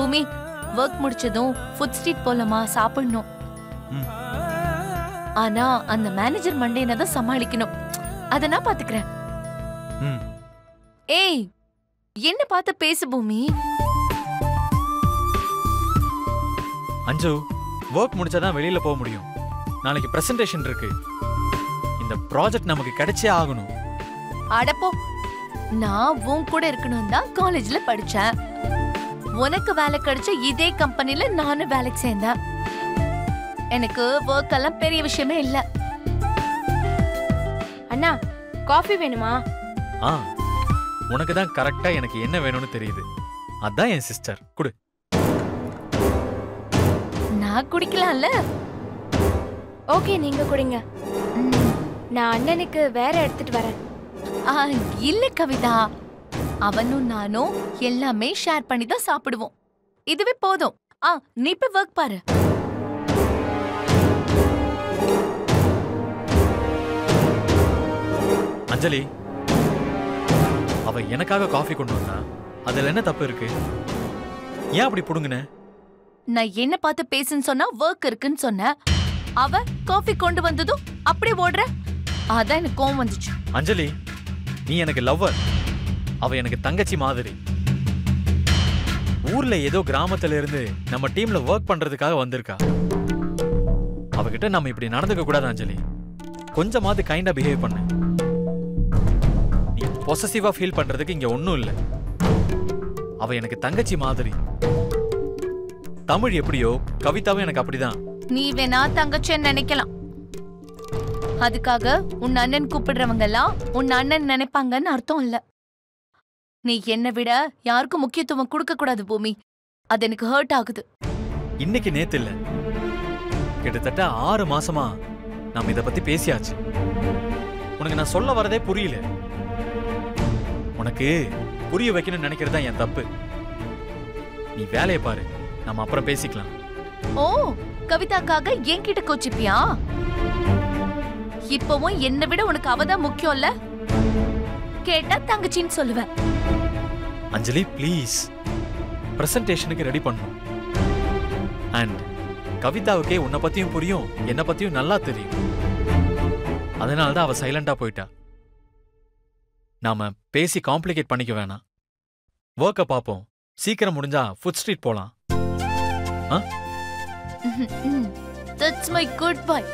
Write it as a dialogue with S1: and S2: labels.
S1: பூமி. ஒர்க் முடிச்சதும் food street போலாமா சாப்பிடணும். ஆனா அந்த மேனேஜர் மண்டேன தான் சமாளிக்கணும். அத நான் பாத்துக்கிறேன். ஏய் என்ன பார்த்து பேசு பூமி?
S2: அஞ்சு ஒர்க் முடிச்சாதான் வெளியில போக முடியும். நாளைக்கு பிரசன்டேஷன் இருக்கு. இந்த ப்ராஜெக்ட் நமக்கு கிடைச்சே ஆகணும்.
S1: அடப்போ நான் உன் கூட இருக்கணும் தான் காலேஜ்ல படிச்சேன். உனக்கு வேலை கிடைச்ச இதே கம்பெனில நானும் வேலைக்கு சேர்ந்தேன். எனக்கு ஒர்க் எல்லாம் பெரிய விஷயமே இல்ல.
S3: அண்ணா காஃபி வேணுமா?
S2: ஆ உனக்கு தான் கரெக்டா எனக்கு என்ன வேணும்னு தெரியுது. அதான் என் சிஸ்டர் குடு.
S1: நான் குடிக்கலாம்ல?
S3: ஓகே நீங்க குடிங்க.
S1: ம்.
S3: நான் அண்ணனுக்கு வேற எடுத்துட்டு வரேன்.
S1: ஆ, இல்ல கவிதா. அவனும் நானும் எல்லாமே ஷேர் பண்ணி தான் சாப்பிடுவோம். இதுவே போதும். ஆ நீ போய் ஒர்க் பாரு.
S2: அஞ்சலி அவ எனக்காக காஃபி கொண்டு வந்தா அதுல என்ன தப்பு இருக்கு? ஏன் அப்படி புடுங்குன?
S1: நான் என்ன பார்த்து பேசுன்னு சொன்னா ஒர்க் இருக்குன்னு சொன்ன. அவ காஃபி கொண்டு வந்ததும் அப்படியே ஓடுற. அதான் எனக்கு கோவம் வந்துச்சு.
S2: அஞ்சலி நீ எனக்கு லவ்வர் அவ எனக்கு தங்கச்சி மாதிரி. ஊர்ல ஏதோ கிராமத்துல இருந்து நம்ம டீம்ல ஒர்க் பண்றதுக்காக வந்திருக்கா. அவகிட்ட நம்ம இப்படி நடந்துக்க கூடாது அஞ்சலி. கொஞ்சமாவது கைண்டா பிஹேவ் பண்ணு. நீ பொசசிவா ஃபீல் பண்றதுக்கு இங்க ஒண்ணும் இல்ல. அவ எனக்கு தங்கச்சி மாதிரி. தமிழ் எப்படியோ கவிதாவும் எனக்கு அப்படிதான்.
S1: நீ வேணா தங்கச்சின்னு நினைக்கலாம். அதுக்காக உன் அண்ணன் கூப்பிடுறவங்க எல்லாம் உன் அண்ணன் நினைப்பாங்கன்னு அர்த்தம் இல்லை. நீ என்னை விட யாருக்கும் முக்கியத்துவம் கொடுக்க கூடாது பூமி. அது எனக்கு ஹர்ட் ஆகுது.
S2: இன்னைக்கு நேத்து இல்ல. கிட்டத்தட்ட ஆறு மாசமா நாம இத பத்தி பேசியாச்சு. உனக்கு நான் சொல்ல வரதே புரியல. உனக்கு புரிய வைக்கணும்னு நினைக்கிறது தான் என் தப்பு. நீ வேலையை பாரு. நம்ம அப்புறம் பேசிக்கலாம்.
S1: ஓ கவிதாக்காக என்கிட்ட கோச்சிப்பியா? இப்பவும் என்னை விட உனக்கு அவதான் முக்கியம் இல்ல கேட்டா தங்கச்சின்னு சொல்லுவேன்.
S2: அஞ்சலி ப்ளீஸ் பிரசன்டேஷனுக்கு ரெடி பண்ணும் அண்ட் கவிதாவுக்கே உன்னை பத்தியும் புரியும் என்னை பத்தியும் நல்லா தெரியும். அதனால தான் அவ சைலண்டா போயிட்டா. நாம பேசி காம்ப்ளிகேட் பண்ணிக்க வேணாம். ஒர்க்கை பார்ப்போம். சீக்கிரம் முடிஞ்சா ஃபுட் ஸ்ட்ரீட் போலாம்.
S1: That's my good boy